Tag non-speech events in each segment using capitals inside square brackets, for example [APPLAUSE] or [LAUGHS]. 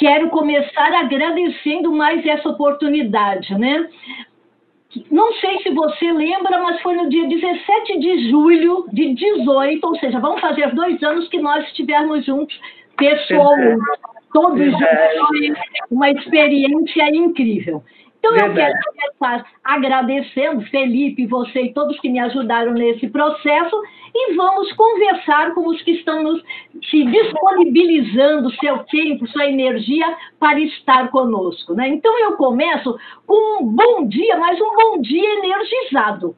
quero começar agradecendo mais essa oportunidade, né? Não sei se você lembra, mas foi no dia 17 de julho de 18, ou seja, vamos fazer dois anos que nós estivemos juntos pessoalmente. Todos juntos, foi uma experiência incrível. Então, eu quero começar agradecendo Felipe, você e todos que me ajudaram nesse processo e vamos conversar com os que estão nos, se disponibilizando seu tempo, sua energia para estar conosco. Né? Então, eu começo com um bom dia, mas um bom dia energizado.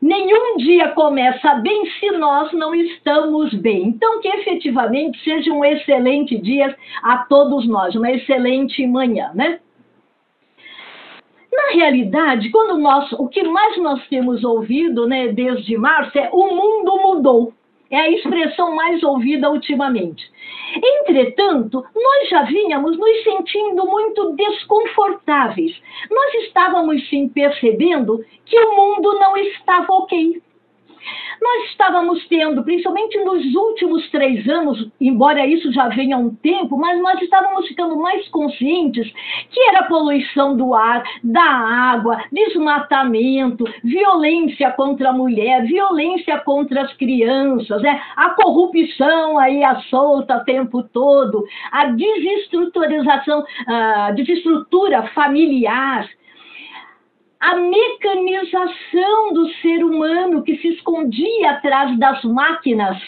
Nenhum dia começa bem se nós não estamos bem. Então, que efetivamente seja um excelente dia a todos nós, uma excelente manhã, né? Na realidade, quando nós, o que mais nós temos ouvido, né, desde março, é o mundo mudou. É a expressão mais ouvida ultimamente. Entretanto, nós já vínhamos nos sentindo muito desconfortáveis. Nós estávamos sim percebendo que o mundo não estava ok. Nós estávamos tendo, principalmente nos últimos três anos, embora isso já venha há um tempo, mas nós estávamos ficando mais conscientes que era poluição do ar, da água, desmatamento, violência contra a mulher, violência contra as crianças, né? a corrupção aí à solta o tempo todo, a desestruturização, a desestrutura familiar, a mecanização do ser humano que se escondia atrás das máquinas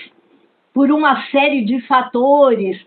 por uma série de fatores.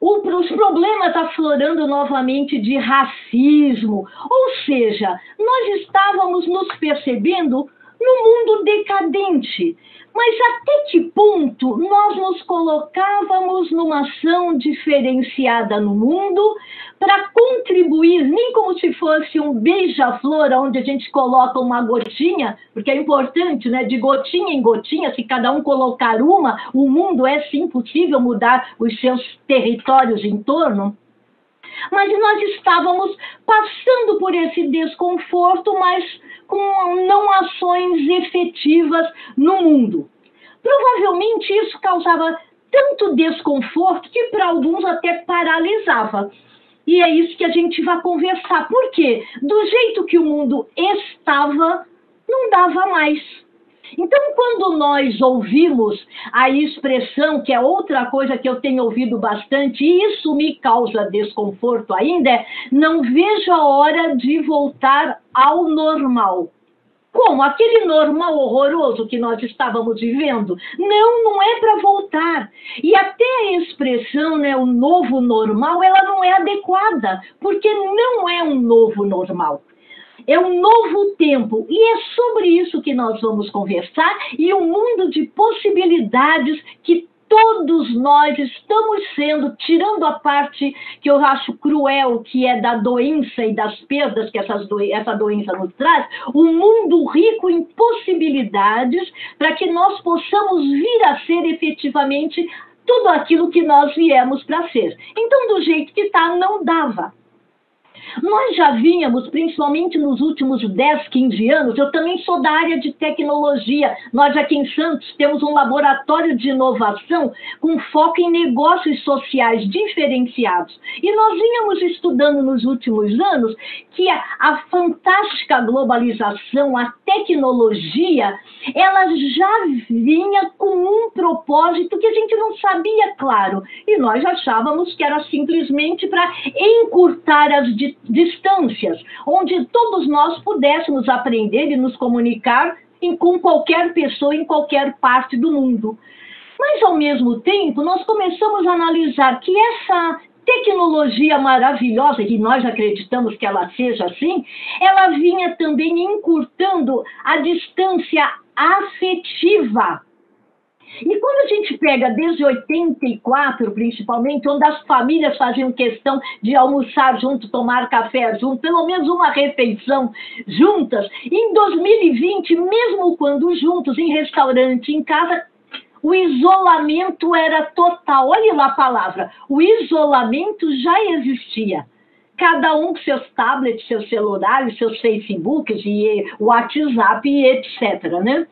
Os problemas aflorando novamente de racismo. Ou seja, nós estávamos nos percebendo no mundo decadente. Mas até que ponto nós nos colocávamos numa ação diferenciada no mundo para contribuir, nem como se fosse um beija-flor, onde a gente coloca uma gotinha, porque é importante, né? De gotinha em gotinha, se cada um colocar uma, o mundo é sim possível mudar os seus territórios em torno. Mas nós estávamos passando por esse desconforto, mas com não ações efetivas no mundo. Provavelmente isso causava tanto desconforto que para alguns até paralisava. E é isso que a gente vai conversar. Por quê? Do jeito que o mundo estava, não dava mais. Então, quando nós ouvimos a expressão, que é outra coisa que eu tenho ouvido bastante, e isso me causa desconforto ainda, é não vejo a hora de voltar ao normal. Como? Aquele normal horroroso que nós estávamos vivendo? Não, não é para voltar. E até a expressão, né, o novo normal, ela não é adequada, porque não é um novo normal. É um novo tempo. E é sobre isso que nós vamos conversar e um mundo de possibilidades que todos nós estamos sendo, tirando a parte que eu acho cruel, que é da doença e das perdas que essa doença nos traz, um mundo rico em possibilidades para que nós possamos vir a ser efetivamente tudo aquilo que nós viemos para ser. Então, do jeito que está, não dava. Nós já vínhamos, principalmente nos últimos 10, 15 anos, eu também sou da área de tecnologia. Nós aqui em Santos temos um laboratório de inovação com foco em negócios sociais diferenciados. E nós vínhamos estudando nos últimos anos que a, a fantástica globalização, a tecnologia, ela já vinha com um propósito que a gente não sabia, claro. E nós achávamos que era simplesmente para encurtar as distâncias, onde todos nós pudéssemos aprender e nos comunicar em, com qualquer pessoa em qualquer parte do mundo. Mas, ao mesmo tempo, nós começamos a analisar que essa tecnologia maravilhosa, que nós acreditamos que ela seja assim, ela vinha também encurtando a distância afetiva e quando a gente pega desde 84, principalmente, onde as famílias faziam questão de almoçar junto, tomar café junto, pelo menos uma refeição juntas, em 2020, mesmo quando juntos, em restaurante, em casa, o isolamento era total. Olha lá a palavra. O isolamento já existia. Cada um com seus tablets, seus celulares, seus Facebooks e WhatsApp e etc, né?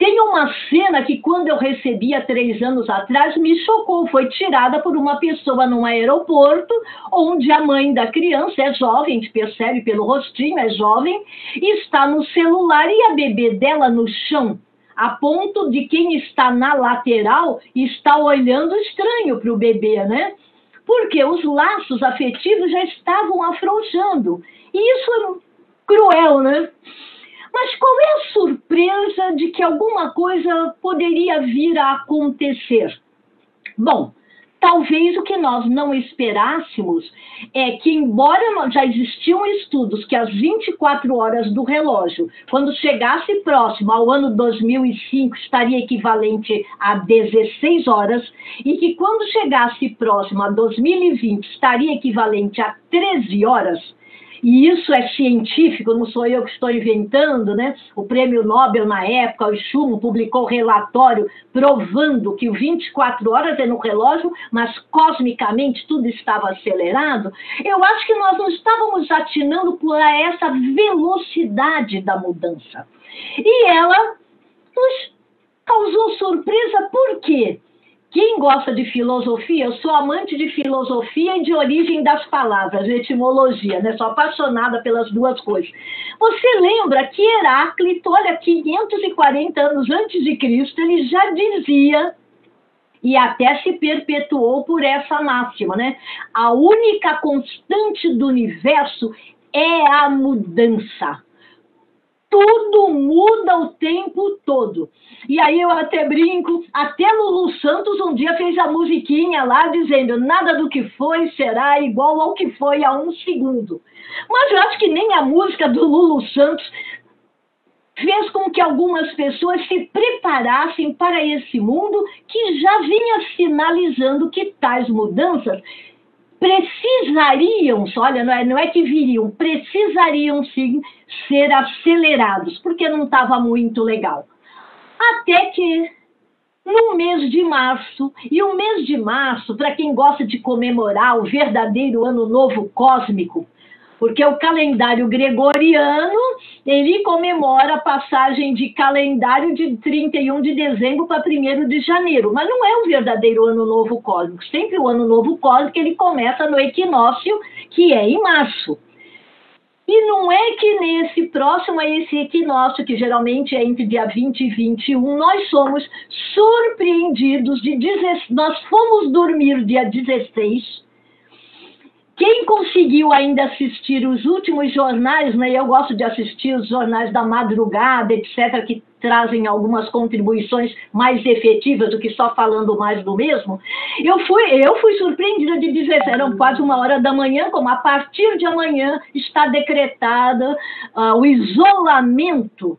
Tem uma cena que, quando eu recebi há três anos atrás, me chocou. Foi tirada por uma pessoa num aeroporto, onde a mãe da criança é jovem, a gente percebe pelo rostinho, é jovem, está no celular e a bebê dela no chão, a ponto de quem está na lateral está olhando estranho para o bebê, né? Porque os laços afetivos já estavam afrouxando. E isso é cruel, né? Mas qual é a surpresa de que alguma coisa poderia vir a acontecer? Bom, talvez o que nós não esperássemos é que, embora já existiam estudos que as 24 horas do relógio, quando chegasse próximo ao ano 2005, estaria equivalente a 16 horas, e que quando chegasse próximo a 2020 estaria equivalente a 13 horas, e isso é científico, não sou eu que estou inventando, né? O prêmio Nobel, na época, o Schumann, publicou relatório provando que 24 horas é no relógio, mas cosmicamente tudo estava acelerado. Eu acho que nós não estávamos atinando por essa velocidade da mudança. E ela nos causou surpresa, por quê? Quem gosta de filosofia, eu sou amante de filosofia e de origem das palavras, etimologia, né? Sou apaixonada pelas duas coisas. Você lembra que Heráclito, olha, 540 anos antes de Cristo, ele já dizia e até se perpetuou por essa máxima, né? A única constante do universo é a mudança tudo muda o tempo todo. E aí eu até brinco, até Lulu Santos um dia fez a musiquinha lá dizendo nada do que foi será igual ao que foi há um segundo. Mas eu acho que nem a música do Lulu Santos fez com que algumas pessoas se preparassem para esse mundo que já vinha sinalizando que tais mudanças precisariam, olha, não é, não é que viriam, precisariam sim ser acelerados, porque não estava muito legal. Até que no mês de março, e o mês de março, para quem gosta de comemorar o verdadeiro ano novo cósmico, porque o calendário gregoriano, ele comemora a passagem de calendário de 31 de dezembro para 1 de janeiro, mas não é um verdadeiro ano novo cósmico. Sempre o ano novo cósmico ele começa no equinócio, que é em março. E não é que nesse próximo a esse equinócio, que geralmente é entre dia 20 e 21, nós somos surpreendidos de nós fomos dormir dia 16 quem conseguiu ainda assistir os últimos jornais, né? Eu gosto de assistir os jornais da madrugada, etc., que trazem algumas contribuições mais efetivas do que só falando mais do mesmo. Eu fui, eu fui surpreendida de dizer, eram quase uma hora da manhã, como a partir de amanhã está decretada uh, o isolamento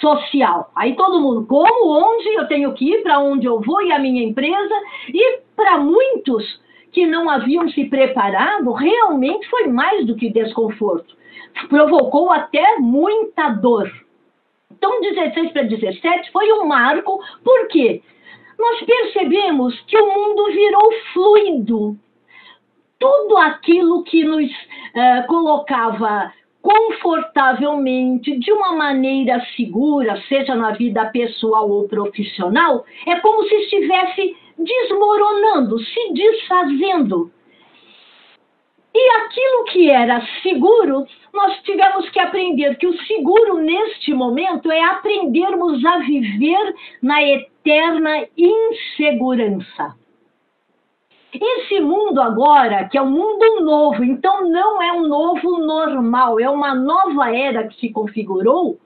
social. Aí todo mundo, como, onde eu tenho que ir, para onde eu vou e a minha empresa, e para muitos que não haviam se preparado, realmente foi mais do que desconforto. Provocou até muita dor. Então, 16 para 17 foi um marco, por quê? Nós percebemos que o mundo virou fluido. Tudo aquilo que nos uh, colocava confortavelmente, de uma maneira segura, seja na vida pessoal ou profissional, é como se estivesse desmoronando, se desfazendo. E aquilo que era seguro, nós tivemos que aprender que o seguro neste momento é aprendermos a viver na eterna insegurança. Esse mundo agora, que é um mundo novo, então não é um novo normal, é uma nova era que se configurou,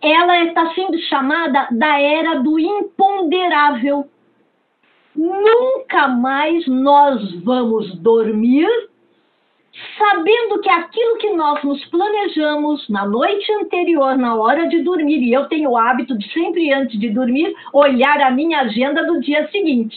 ela está sendo chamada da era do imponderável nunca mais nós vamos dormir sabendo que aquilo que nós nos planejamos na noite anterior, na hora de dormir, e eu tenho o hábito de sempre antes de dormir olhar a minha agenda do dia seguinte,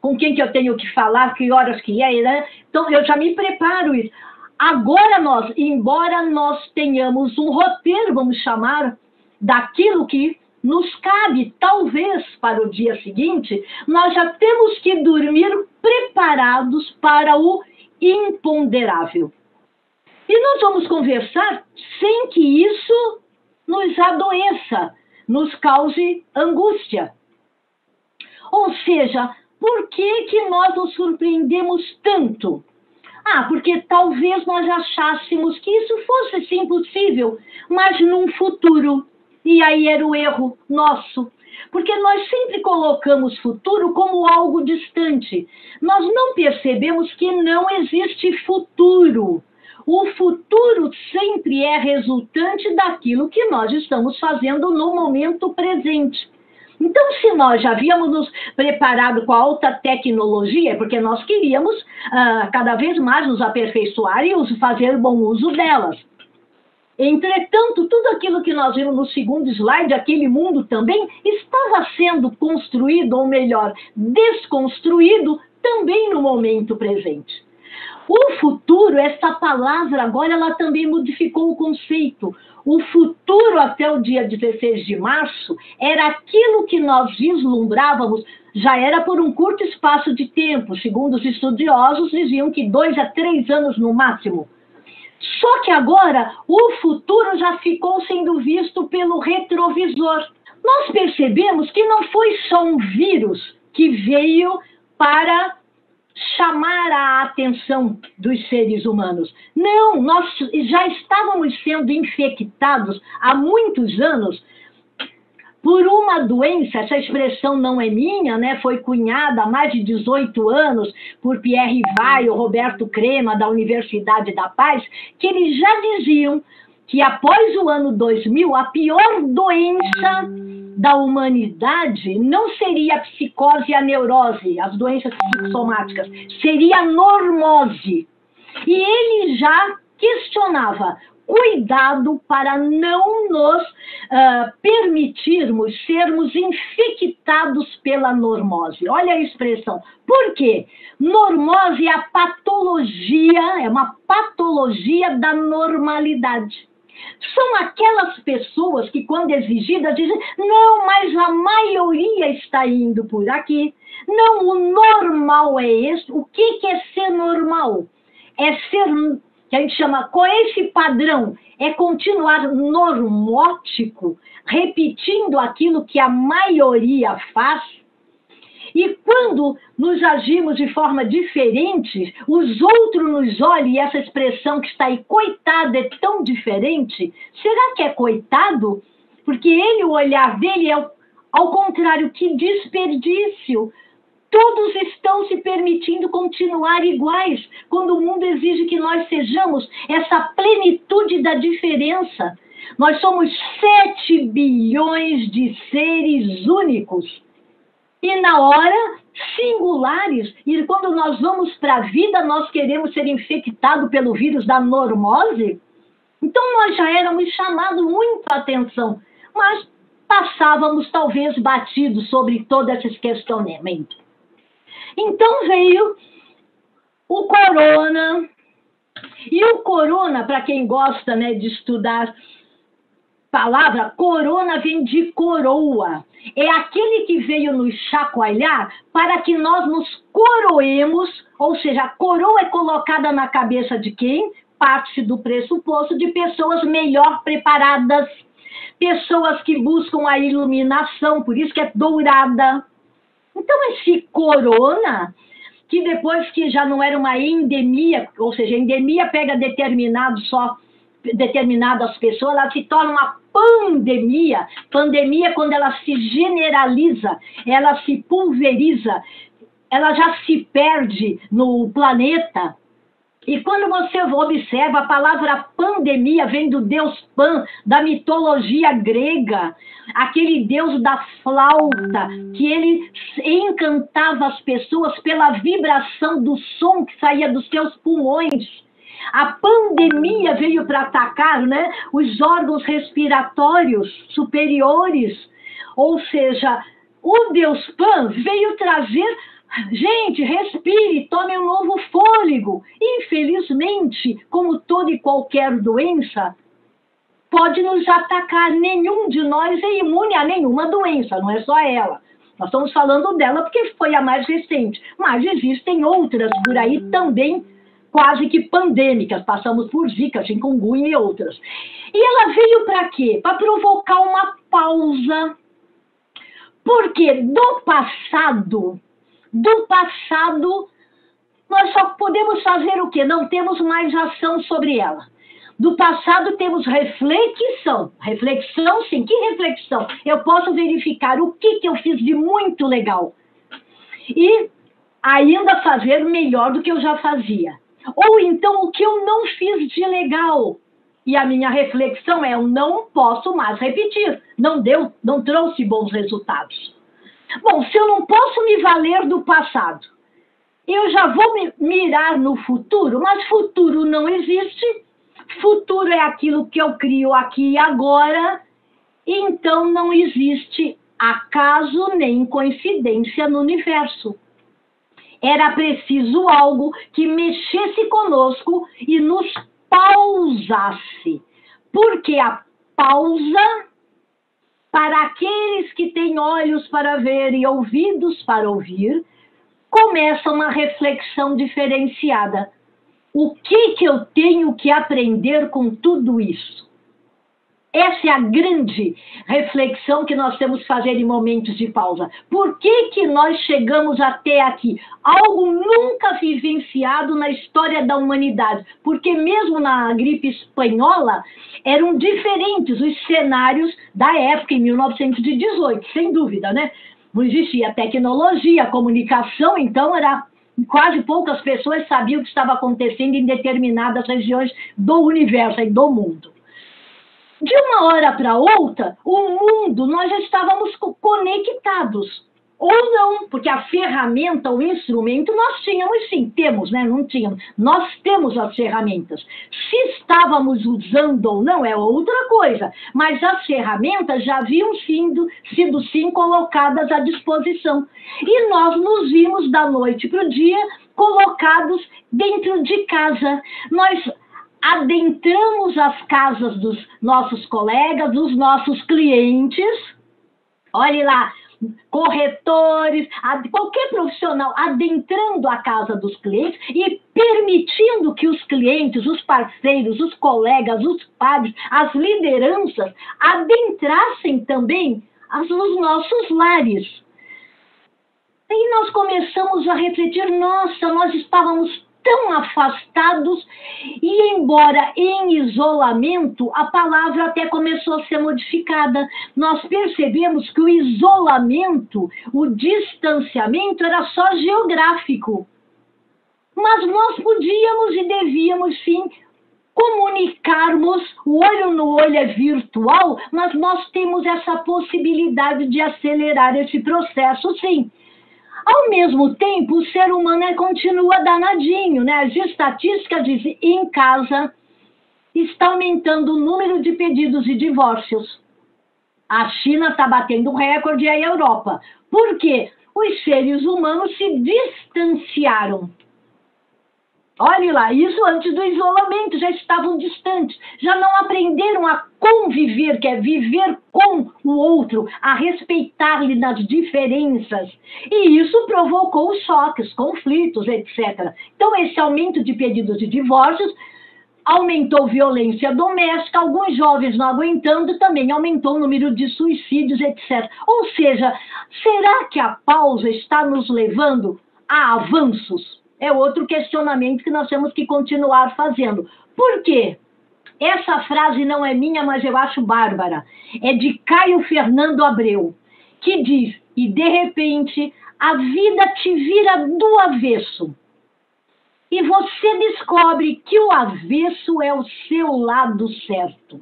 com quem que eu tenho que falar, que horas que é, né? Então eu já me preparo isso. Agora nós, embora nós tenhamos um roteiro, vamos chamar, daquilo que nos cabe, talvez, para o dia seguinte, nós já temos que dormir preparados para o imponderável. E nós vamos conversar sem que isso nos adoeça, nos cause angústia. Ou seja, por que, que nós nos surpreendemos tanto? Ah, porque talvez nós achássemos que isso fosse sim possível, mas num futuro. E aí era o erro nosso. Porque nós sempre colocamos futuro como algo distante. Nós não percebemos que não existe futuro. O futuro sempre é resultante daquilo que nós estamos fazendo no momento presente. Então, se nós já havíamos nos preparado com a alta tecnologia, é porque nós queríamos uh, cada vez mais nos aperfeiçoar e fazer bom uso delas. Entretanto, tudo aquilo que nós vimos no segundo slide, aquele mundo também, estava sendo construído, ou melhor, desconstruído também no momento presente. O futuro, essa palavra agora, ela também modificou o conceito. O futuro até o dia 16 de março era aquilo que nós vislumbrávamos, já era por um curto espaço de tempo. Segundo os estudiosos, diziam que dois a três anos no máximo. Só que agora o futuro já ficou sendo visto pelo retrovisor. Nós percebemos que não foi só um vírus que veio para chamar a atenção dos seres humanos. Não, nós já estávamos sendo infectados há muitos anos por uma doença, essa expressão não é minha, né? Foi cunhada há mais de 18 anos por Pierre Vai Roberto Crema da Universidade da Paz, que eles já diziam que após o ano 2000 a pior doença da humanidade não seria a psicose e a neurose, as doenças psicossomáticas, seria a normose. E ele já questionava cuidado para não nos uh, permitirmos sermos infectados pela normose. Olha a expressão. Por quê? Normose é a patologia, é uma patologia da normalidade. São aquelas pessoas que, quando exigidas, dizem: não, mas a maioria está indo por aqui. Não, o normal é esse. O que, que é ser normal? É ser, que a gente chama, com esse padrão, é continuar normótico, repetindo aquilo que a maioria faz e quando nos agimos de forma diferente, os outros nos olham e essa expressão que está aí, coitado, é tão diferente. Será que é coitado? Porque ele, o olhar dele é ao contrário, que desperdício. Todos estão se permitindo continuar iguais, quando o mundo exige que nós sejamos essa plenitude da diferença. Nós somos 7 bilhões de seres únicos e na hora singulares. E quando nós vamos para a vida, nós queremos ser infectados pelo vírus da normose. Então nós já éramos chamados muito a atenção, mas passávamos talvez batidos sobre todos esses questionamentos. Então veio o corona. E o corona, para quem gosta né, de estudar palavra corona vem de coroa. É aquele que veio nos chacoalhar para que nós nos coroemos, ou seja, a coroa é colocada na cabeça de quem? Parte do pressuposto de pessoas melhor preparadas, pessoas que buscam a iluminação, por isso que é dourada. Então, esse corona, que depois que já não era uma endemia, ou seja, endemia pega determinado só determinadas pessoas, ela se torna uma pandemia. Pandemia, quando ela se generaliza, ela se pulveriza, ela já se perde no planeta. E quando você observa, a palavra pandemia vem do deus Pan, da mitologia grega, aquele deus da flauta, que ele encantava as pessoas pela vibração do som que saía dos seus pulmões. A pandemia veio para atacar né, os órgãos respiratórios superiores, ou seja, o Deus Pan veio trazer Gente, respire, tome um novo fôlego. Infelizmente, como toda e qualquer doença, pode nos atacar. Nenhum de nós é imune a nenhuma doença, não é só ela. Nós estamos falando dela porque foi a mais recente, mas existem outras por aí também quase que pandêmicas, passamos por Zika, chikungunya e outras. E ela veio para quê? Para provocar uma pausa. Porque do passado, do passado, nós só podemos fazer o quê? Não temos mais ação sobre ela. Do passado temos reflexão. Reflexão, sim. Que reflexão? Eu posso verificar o que, que eu fiz de muito legal. E ainda fazer melhor do que eu já fazia. Ou então o que eu não fiz de legal. E a minha reflexão é: eu não posso mais repetir. Não deu, não trouxe bons resultados. Bom, se eu não posso me valer do passado, eu já vou mirar no futuro, mas futuro não existe. Futuro é aquilo que eu crio aqui e agora, então não existe acaso nem coincidência no universo. Era preciso algo que mexesse conosco e nos pausasse. Porque a pausa, para aqueles que têm olhos para ver e ouvidos para ouvir, começa uma reflexão diferenciada. O que, que eu tenho que aprender com tudo isso? Essa é a grande reflexão que nós temos que fazer em momentos de pausa. Por que, que nós chegamos até aqui? Algo nunca vivenciado na história da humanidade. Porque mesmo na gripe espanhola, eram diferentes os cenários da época, em 1918, sem dúvida, né? Não existia tecnologia, comunicação, então era quase poucas pessoas sabiam o que estava acontecendo em determinadas regiões do universo e do mundo. De uma hora para outra, o mundo, nós já estávamos conectados. Ou não, porque a ferramenta, o instrumento, nós tínhamos sim, temos, né? Não tínhamos. Nós temos as ferramentas. Se estávamos usando ou não é outra coisa, mas as ferramentas já haviam sido, sido sim colocadas à disposição. E nós nos vimos da noite para o dia colocados dentro de casa. Nós adentramos as casas dos nossos colegas, dos nossos clientes. Olhe lá, corretores, qualquer profissional adentrando a casa dos clientes e permitindo que os clientes, os parceiros, os colegas, os padres, as lideranças adentrassem também os nossos lares. E nós começamos a refletir: nossa, nós estávamos tão afastados e, embora em isolamento, a palavra até começou a ser modificada. Nós percebemos que o isolamento, o distanciamento era só geográfico. Mas nós podíamos e devíamos sim comunicarmos, o olho no olho é virtual, mas nós temos essa possibilidade de acelerar esse processo, sim. Ao mesmo tempo, o ser humano é, continua danadinho, né? As estatísticas dizem em casa está aumentando o número de pedidos de divórcios. A China está batendo recorde e a Europa. Por quê? Os seres humanos se distanciaram Olhe lá, isso antes do isolamento, já estavam distantes, já não aprenderam a conviver, que é viver com o outro, a respeitar-lhe nas diferenças. E isso provocou choques, conflitos, etc. Então, esse aumento de pedidos de divórcios aumentou violência doméstica, alguns jovens não aguentando, também aumentou o número de suicídios, etc. Ou seja, será que a pausa está nos levando a avanços? É outro questionamento que nós temos que continuar fazendo. Por quê? Essa frase não é minha, mas eu acho bárbara. É de Caio Fernando Abreu, que diz: e de repente a vida te vira do avesso. E você descobre que o avesso é o seu lado certo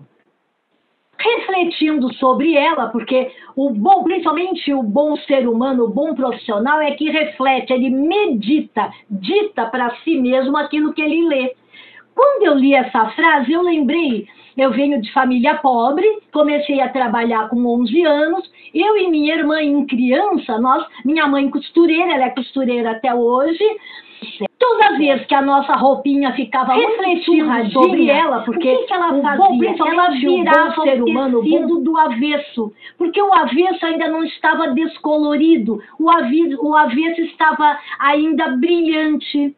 refletindo sobre ela, porque o bom, principalmente o bom ser humano, o bom profissional é que reflete, ele medita, dita para si mesmo aquilo que ele lê. Quando eu li essa frase, eu lembrei, eu venho de família pobre, comecei a trabalhar com 11 anos, eu e minha irmã em criança, nós, minha mãe costureira, ela é costureira até hoje, Toda vez que a nossa roupinha ficava refletindo sobre ela, porque o que, que ela fazia? Bom, ela virava o ser humano o do avesso, porque o avesso ainda não estava descolorido, o avesso, o avesso estava ainda brilhante.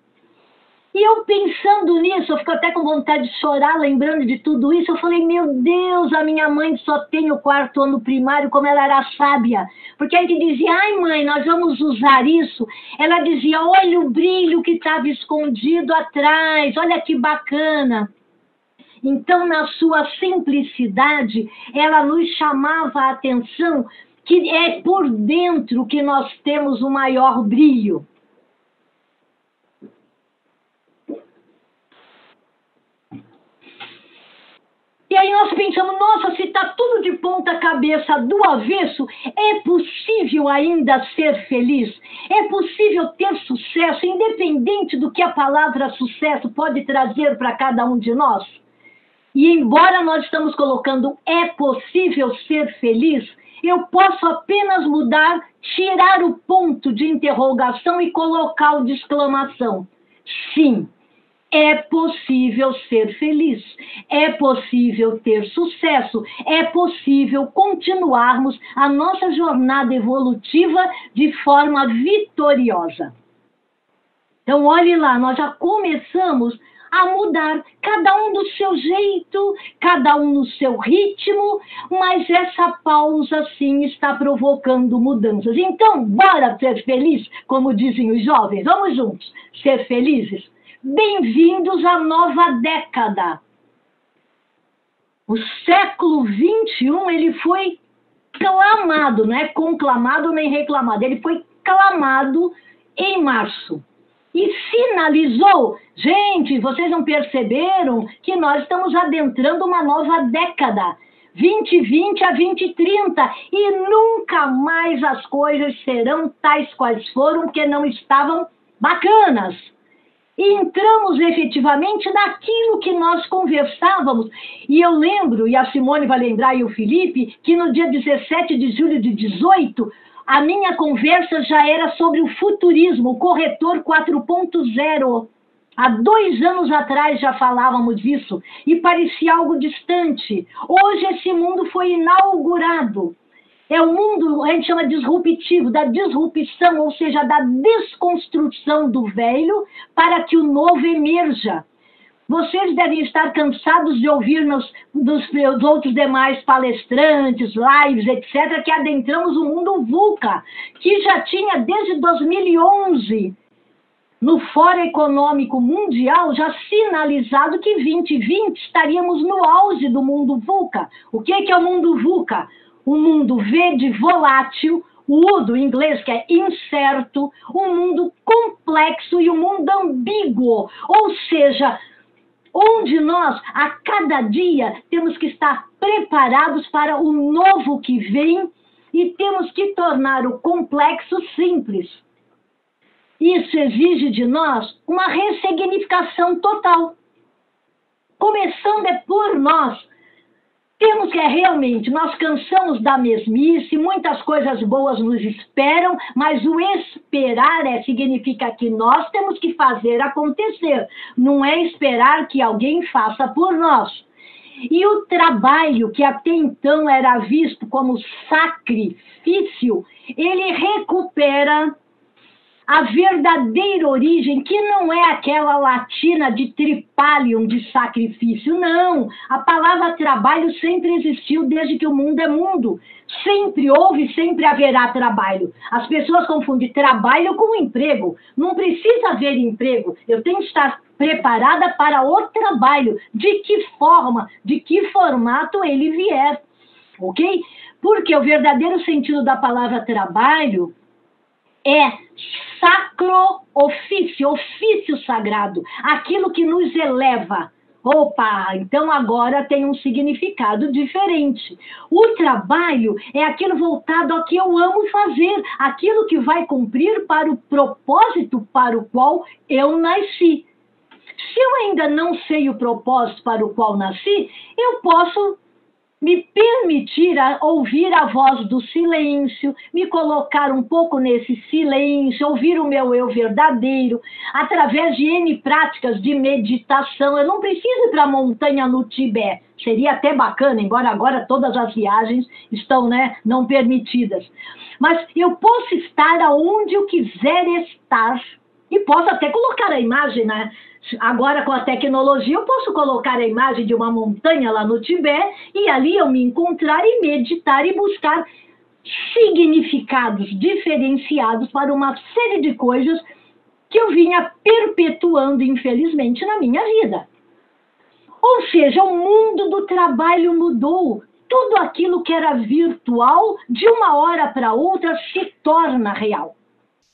E eu pensando nisso, eu fico até com vontade de chorar, lembrando de tudo isso. Eu falei, meu Deus, a minha mãe só tem o quarto ano primário, como ela era sábia. Porque a gente dizia, ai mãe, nós vamos usar isso. Ela dizia, olha o brilho que estava escondido atrás, olha que bacana. Então, na sua simplicidade, ela nos chamava a atenção que é por dentro que nós temos o maior brilho. E aí nós pensamos, nossa, se está tudo de ponta cabeça do avesso, é possível ainda ser feliz? É possível ter sucesso, independente do que a palavra sucesso pode trazer para cada um de nós? E embora nós estamos colocando é possível ser feliz, eu posso apenas mudar, tirar o ponto de interrogação e colocar o de exclamação. Sim, é possível ser feliz, é possível ter sucesso, é possível continuarmos a nossa jornada evolutiva de forma vitoriosa. Então, olhe lá, nós já começamos a mudar, cada um do seu jeito, cada um no seu ritmo, mas essa pausa sim está provocando mudanças. Então, bora ser feliz, como dizem os jovens, vamos juntos ser felizes? Bem-vindos à nova década. O século 21 ele foi clamado, não é conclamado nem reclamado, ele foi clamado em março. E sinalizou, gente, vocês não perceberam que nós estamos adentrando uma nova década. 2020 a 2030 e nunca mais as coisas serão tais quais foram que não estavam bacanas e entramos efetivamente naquilo que nós conversávamos. E eu lembro, e a Simone vai lembrar, e o Felipe, que no dia 17 de julho de 18, a minha conversa já era sobre o futurismo, o corretor 4.0. Há dois anos atrás já falávamos disso e parecia algo distante. Hoje esse mundo foi inaugurado. É o mundo, a gente chama disruptivo, da disrupção, ou seja, da desconstrução do velho para que o novo emerja. Vocês devem estar cansados de ouvir nos, dos, dos outros demais palestrantes, lives, etc., que adentramos o mundo VUCA, que já tinha desde 2011 no Fórum Econômico Mundial já sinalizado que 2020 estaríamos no auge do mundo VUCA. O que é o mundo VUCA? Um mundo verde volátil, o do inglês que é incerto, um mundo complexo e um mundo ambíguo, ou seja, onde nós a cada dia temos que estar preparados para o novo que vem e temos que tornar o complexo simples. Isso exige de nós uma ressignificação total. Começando é por nós, temos que é realmente, nós cansamos da mesmice, muitas coisas boas nos esperam, mas o esperar é, significa que nós temos que fazer acontecer, não é esperar que alguém faça por nós. E o trabalho, que até então era visto como sacrifício, ele recupera a verdadeira origem, que não é aquela latina de tripalium, de sacrifício, não. A palavra trabalho sempre existiu desde que o mundo é mundo. Sempre houve, sempre haverá trabalho. As pessoas confundem trabalho com emprego. Não precisa haver emprego. Eu tenho que estar preparada para o trabalho. De que forma, de que formato ele vier. Ok? Porque o verdadeiro sentido da palavra trabalho é sacro ofício, ofício sagrado, aquilo que nos eleva. Opa, então agora tem um significado diferente. O trabalho é aquilo voltado ao que eu amo fazer, aquilo que vai cumprir para o propósito para o qual eu nasci. Se eu ainda não sei o propósito para o qual nasci, eu posso me permitir a ouvir a voz do silêncio, me colocar um pouco nesse silêncio, ouvir o meu eu verdadeiro, através de N práticas de meditação. Eu não preciso ir para a montanha no Tibete. Seria até bacana, embora agora todas as viagens estão né, não permitidas. Mas eu posso estar aonde eu quiser estar E posso até colocar a imagem, né? Agora, com a tecnologia, eu posso colocar a imagem de uma montanha lá no Tibete e ali eu me encontrar e meditar e buscar significados diferenciados para uma série de coisas que eu vinha perpetuando, infelizmente, na minha vida. Ou seja, o mundo do trabalho mudou. Tudo aquilo que era virtual, de uma hora para outra, se torna real.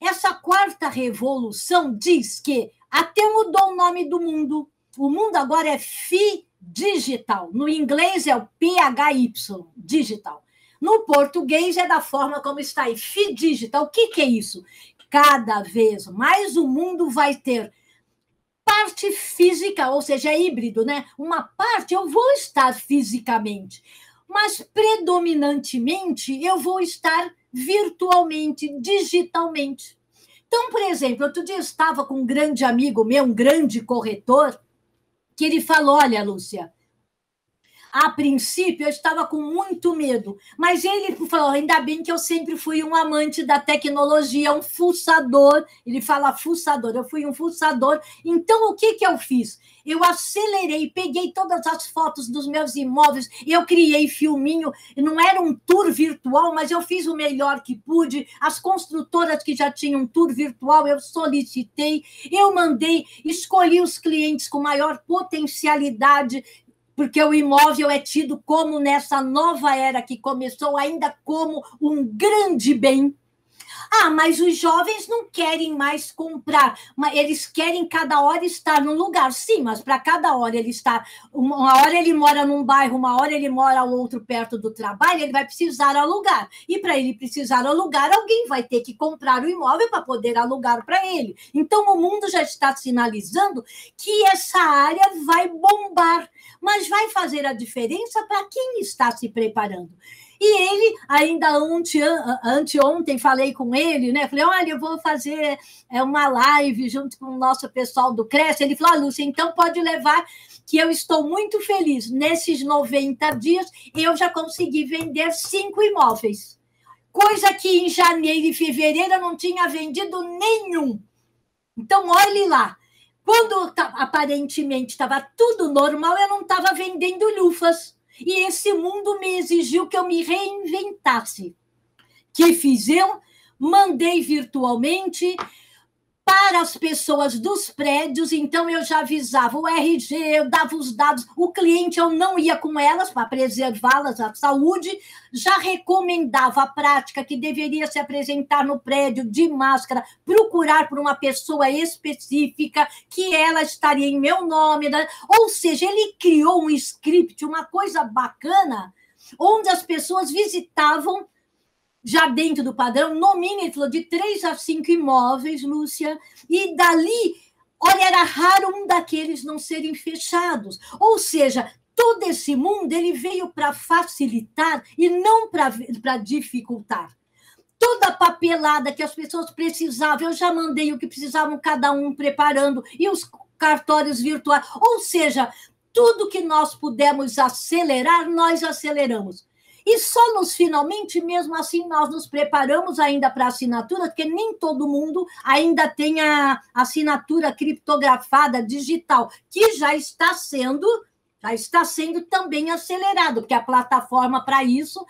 Essa quarta revolução diz que até mudou o nome do mundo. O mundo agora é FI digital. No inglês é o PHY, digital. No português é da forma como está aí, FI digital. O que, que é isso? Cada vez mais o mundo vai ter parte física, ou seja, é híbrido, né? Uma parte eu vou estar fisicamente, mas predominantemente eu vou estar virtualmente, digitalmente. Então, por exemplo, outro dia eu estava com um grande amigo meu, um grande corretor, que ele falou: Olha, Lúcia, a princípio eu estava com muito medo, mas ele falou: ainda bem que eu sempre fui um amante da tecnologia, um fuçador. Ele fala fuçador, eu fui um fuçador. Então o que, que eu fiz? Eu acelerei, peguei todas as fotos dos meus imóveis, eu criei filminho, não era um tour virtual, mas eu fiz o melhor que pude. As construtoras que já tinham tour virtual, eu solicitei, eu mandei, escolhi os clientes com maior potencialidade porque o imóvel é tido como nessa nova era que começou ainda como um grande bem. Ah, mas os jovens não querem mais comprar, eles querem cada hora estar num lugar. Sim, mas para cada hora ele está, uma hora ele mora num bairro, uma hora ele mora ao outro perto do trabalho, ele vai precisar alugar. E para ele precisar alugar, alguém vai ter que comprar o imóvel para poder alugar para ele. Então o mundo já está sinalizando que essa área vai bombar mas vai fazer a diferença para quem está se preparando. E ele, ainda ante, anteontem, falei com ele, né? Falei, olha, eu vou fazer é, uma live junto com o nosso pessoal do Cresce. Ele falou, ah, Lúcia, então pode levar que eu estou muito feliz. Nesses 90 dias, eu já consegui vender cinco imóveis. Coisa que em janeiro e fevereiro eu não tinha vendido nenhum. Então, olhe lá. Quando aparentemente estava tudo normal, eu não estava vendendo lufas. E esse mundo me exigiu que eu me reinventasse. Que fiz eu? Mandei virtualmente, para as pessoas dos prédios, então eu já avisava o RG, eu dava os dados, o cliente eu não ia com elas para preservá-las a saúde, já recomendava a prática que deveria se apresentar no prédio de máscara, procurar por uma pessoa específica, que ela estaria em meu nome, né? ou seja, ele criou um script, uma coisa bacana, onde as pessoas visitavam já dentro do padrão, no ele falou de três a cinco imóveis, Lúcia, e dali, olha, era raro um daqueles não serem fechados. Ou seja, todo esse mundo ele veio para facilitar e não para dificultar. Toda a papelada que as pessoas precisavam, eu já mandei o que precisavam, cada um preparando, e os cartórios virtuais. Ou seja, tudo que nós pudemos acelerar, nós aceleramos. E só nos finalmente, mesmo assim, nós nos preparamos ainda para a assinatura, porque nem todo mundo ainda tem a assinatura criptografada digital, que já está sendo, já está sendo também acelerado, porque a plataforma para isso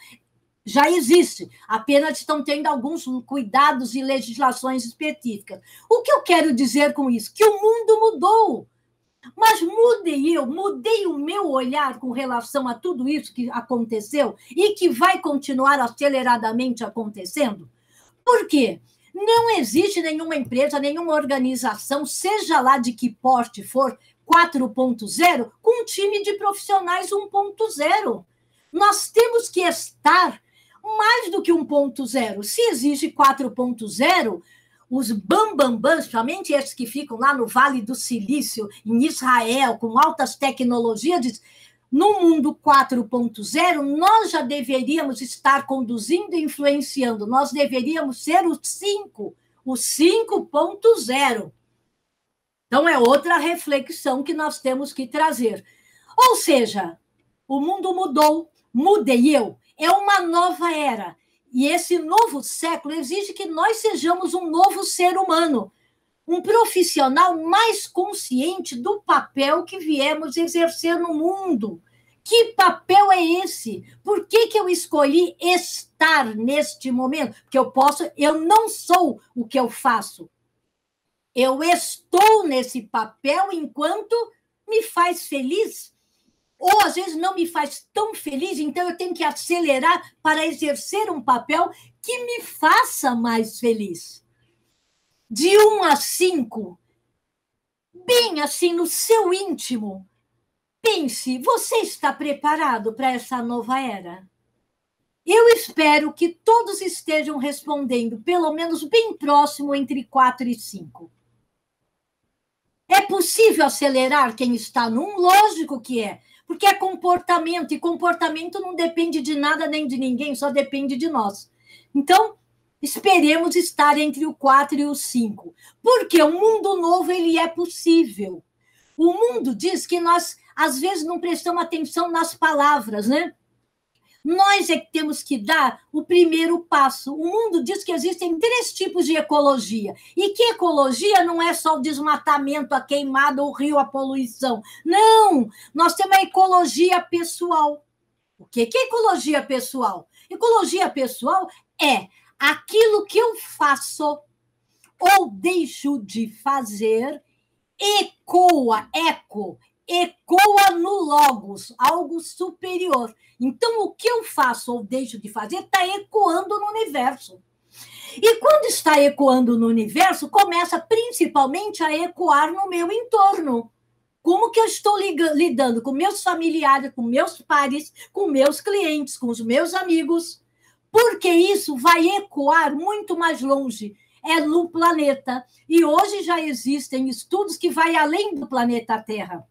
já existe, apenas estão tendo alguns cuidados e legislações específicas. O que eu quero dizer com isso? Que o mundo mudou. Mas mudei eu, mudei o meu olhar com relação a tudo isso que aconteceu e que vai continuar aceleradamente acontecendo. Por quê? Não existe nenhuma empresa, nenhuma organização, seja lá de que porte for, 4.0, com um time de profissionais 1.0. Nós temos que estar mais do que 1.0. Se exige 4.0, os bambambãs, somente esses que ficam lá no Vale do Silício, em Israel, com altas tecnologias, diz, no mundo 4.0, nós já deveríamos estar conduzindo e influenciando, nós deveríamos ser o 5, o 5.0. Então, é outra reflexão que nós temos que trazer. Ou seja, o mundo mudou, mudei eu. É uma nova era. E esse novo século exige que nós sejamos um novo ser humano. um profissional mais consciente do papel que viemos exercer no mundo. Que papel é esse? Por que, que eu escolhi estar neste momento? Porque eu posso, eu não sou o que eu faço. Eu estou nesse papel enquanto me faz feliz. Ou às vezes não me faz tão feliz, então eu tenho que acelerar para exercer um papel que me faça mais feliz de um a cinco, bem assim no seu íntimo, pense: você está preparado para essa nova era? Eu espero que todos estejam respondendo, pelo menos bem próximo, entre quatro e cinco. É possível acelerar quem está num? Lógico que é, porque é comportamento, e comportamento não depende de nada nem de ninguém, só depende de nós. Então, Esperemos estar entre o 4 e o 5. Porque o mundo novo ele é possível. O mundo diz que nós às vezes não prestamos atenção nas palavras, né? Nós é que temos que dar o primeiro passo. O mundo diz que existem três tipos de ecologia. E que ecologia não é só o desmatamento, a queimada, o rio, a poluição. Não! Nós temos a ecologia pessoal. O que é ecologia pessoal? Ecologia pessoal é aquilo que eu faço ou deixo de fazer ecoa, eco, ecoa no logos, algo superior. Então, o que eu faço ou deixo de fazer está ecoando no universo. E quando está ecoando no universo, começa principalmente a ecoar no meu entorno. Como que eu estou lidando com meus familiares, com meus pares, com meus clientes, com os meus amigos? porque isso vai ecoar muito mais longe. É no planeta. E hoje já existem estudos que vai além do planeta Terra.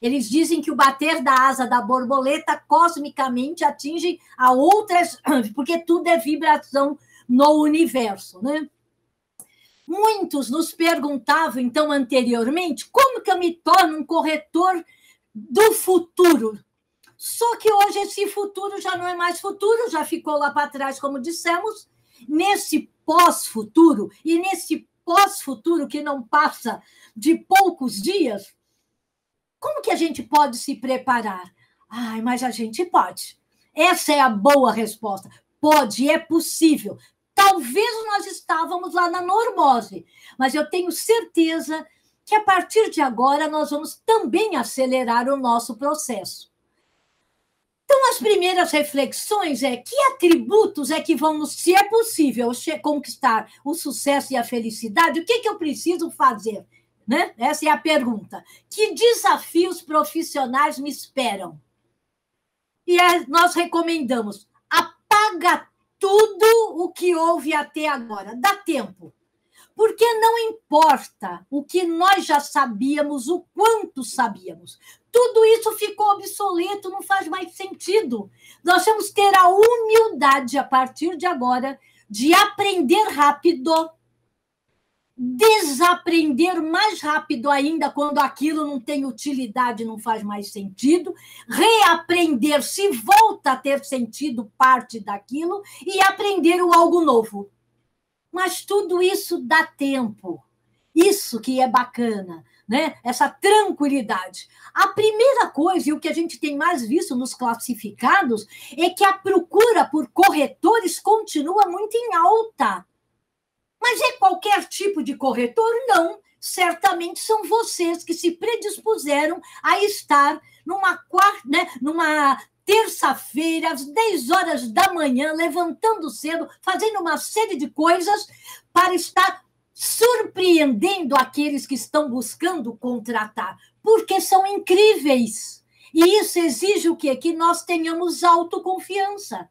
Eles dizem que o bater da asa da borboleta cosmicamente atinge a outras, [CLEARS THROAT] porque tudo é vibração no universo, né? Muitos nos perguntavam, então, anteriormente, como que eu me torno um corretor do futuro? Só que hoje esse futuro já não é mais futuro, já ficou lá para trás, como dissemos. Nesse pós-futuro, e nesse pós-futuro que não passa de poucos dias, como que a gente pode se preparar? Ai, mas a gente pode. Essa é a boa resposta. Pode, é possível. Talvez nós estávamos lá na normose, mas eu tenho certeza que a partir de agora nós vamos também acelerar o nosso processo. Então, as primeiras reflexões é que atributos é que vão, se é possível conquistar o sucesso e a felicidade, o que, que eu preciso fazer? Né? Essa é a pergunta. Que desafios profissionais me esperam? E é, nós recomendamos: apaga tudo o que houve até agora. Dá tempo. Porque não importa o que nós já sabíamos, o quanto sabíamos. Tudo isso ficou obsoleto, não faz mais sentido. Nós temos que ter a humildade, a partir de agora, de aprender rápido, desaprender mais rápido ainda quando aquilo não tem utilidade, não faz mais sentido, reaprender se volta a ter sentido parte daquilo e aprender o algo novo. Mas tudo isso dá tempo. Isso que é bacana, né? Essa tranquilidade. A primeira coisa, e o que a gente tem mais visto nos classificados, é que a procura por corretores continua muito em alta. Mas é qualquer tipo de corretor? Não. Certamente são vocês que se predispuseram a estar numa quarta, né, numa terça-feira, às 10 horas da manhã, levantando cedo, fazendo uma série de coisas para estar surpreendendo aqueles que estão buscando contratar, porque são incríveis. E isso exige o quê? Que nós tenhamos autoconfiança.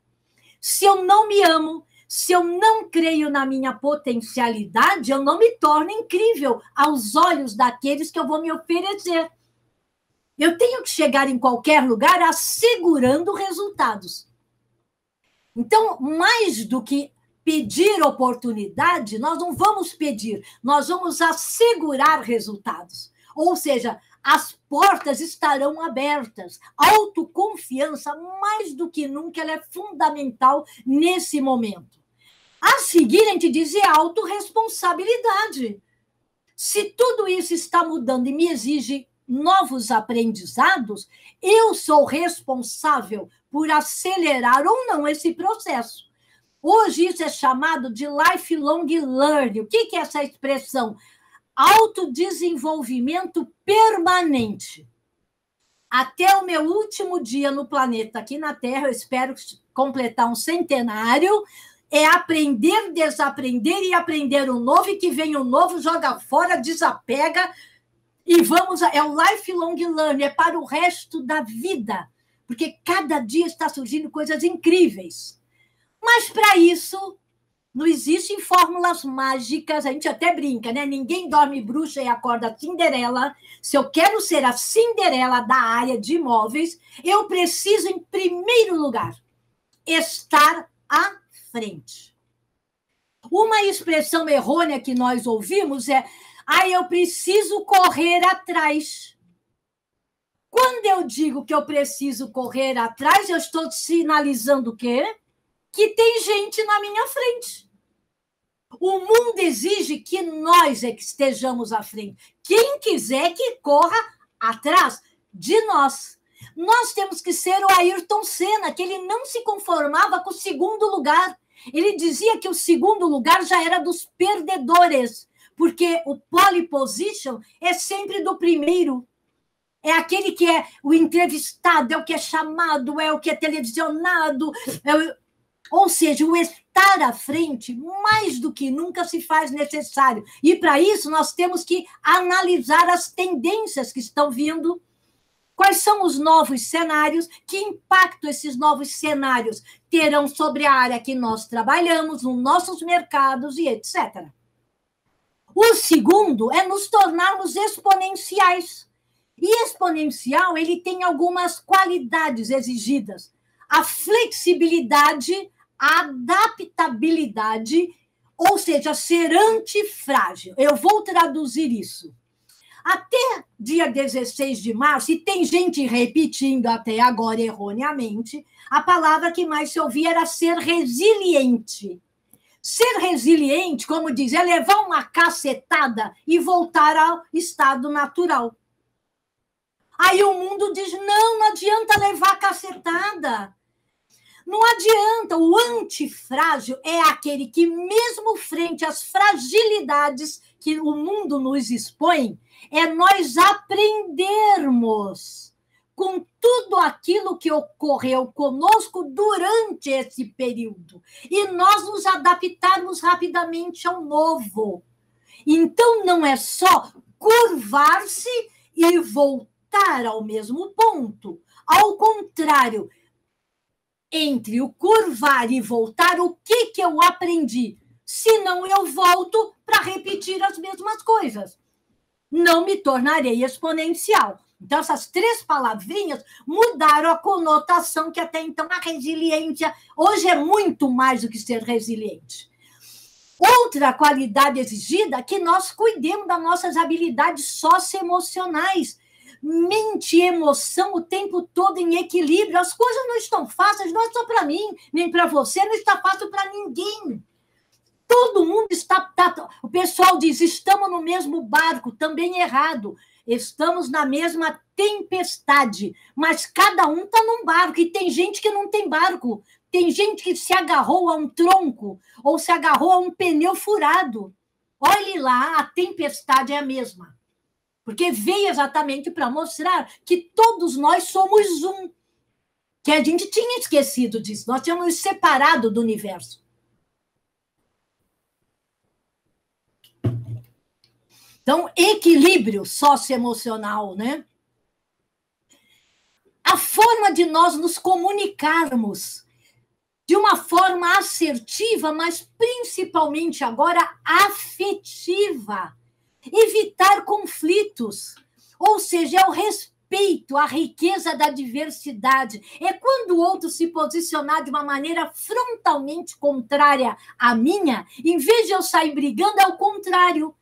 Se eu não me amo, se eu não creio na minha potencialidade, eu não me torno incrível aos olhos daqueles que eu vou me oferecer. Eu tenho que chegar em qualquer lugar assegurando resultados. Então, mais do que pedir oportunidade, nós não vamos pedir, nós vamos assegurar resultados. Ou seja, as portas estarão abertas. Autoconfiança, mais do que nunca, ela é fundamental nesse momento. A seguir, a gente diz é autorresponsabilidade. Se tudo isso está mudando e me exige novos aprendizados, eu sou responsável por acelerar ou não esse processo. Hoje isso é chamado de lifelong learning. O que é essa expressão? Autodesenvolvimento permanente. Até o meu último dia no planeta aqui na Terra, eu espero completar um centenário, é aprender, desaprender e aprender o novo, e que vem o novo, joga fora, desapega, e vamos. É o lifelong learning, é para o resto da vida, porque cada dia está surgindo coisas incríveis. Mas para isso, não existem fórmulas mágicas, a gente até brinca, né? Ninguém dorme bruxa e acorda Cinderela. Se eu quero ser a Cinderela da área de imóveis, eu preciso, em primeiro lugar, estar à frente. Uma expressão errônea que nós ouvimos é: ah, eu preciso correr atrás. Quando eu digo que eu preciso correr atrás, eu estou sinalizando o quê? Que tem gente na minha frente. O mundo exige que nós é que estejamos à frente. Quem quiser que corra atrás de nós. Nós temos que ser o Ayrton Senna, que ele não se conformava com o segundo lugar. Ele dizia que o segundo lugar já era dos perdedores, porque o pole position é sempre do primeiro. É aquele que é o entrevistado, é o que é chamado, é o que é televisionado. É o... Ou seja, o estar à frente, mais do que nunca se faz necessário. E para isso, nós temos que analisar as tendências que estão vindo Quais são os novos cenários? Que impacto esses novos cenários terão sobre a área que nós trabalhamos, nos nossos mercados e etc. O segundo é nos tornarmos exponenciais. E exponencial, ele tem algumas qualidades exigidas. A flexibilidade, a adaptabilidade, ou seja, ser antifrágil. Eu vou traduzir isso. Até dia 16 de março, e tem gente repetindo até agora erroneamente, a palavra que mais se ouvia era ser resiliente. Ser resiliente, como diz, é levar uma cacetada e voltar ao estado natural. Aí o mundo diz: não, não adianta levar cacetada. Não adianta, o antifrágil é aquele que, mesmo frente às fragilidades que o mundo nos expõe, é nós aprendermos com tudo aquilo que ocorreu conosco durante esse período e nós nos adaptarmos rapidamente ao novo. Então, não é só curvar-se e voltar ao mesmo ponto. Ao contrário, entre o curvar e voltar, o que, que eu aprendi? Senão eu volto para repetir as mesmas coisas. Não me tornarei exponencial. Então, essas três palavrinhas mudaram a conotação que até então a resiliência hoje é muito mais do que ser resiliente. Outra qualidade exigida é que nós cuidemos das nossas habilidades socioemocionais mente e emoção o tempo todo em equilíbrio. As coisas não estão fáceis, não é só para mim, nem para você, não está fácil para ninguém. Todo mundo está, tá, O pessoal diz: estamos no mesmo barco, também errado. Estamos na mesma tempestade, mas cada um está num barco. E tem gente que não tem barco. Tem gente que se agarrou a um tronco ou se agarrou a um pneu furado. Olhe lá, a tempestade é a mesma porque veio exatamente para mostrar que todos nós somos um. Que a gente tinha esquecido disso, nós tínhamos separado do universo. Então, equilíbrio socioemocional, né? A forma de nós nos comunicarmos de uma forma assertiva, mas principalmente agora afetiva evitar conflitos, ou seja, é o respeito à riqueza da diversidade. É quando o outro se posicionar de uma maneira frontalmente contrária à minha, em vez de eu sair brigando, é o contrário.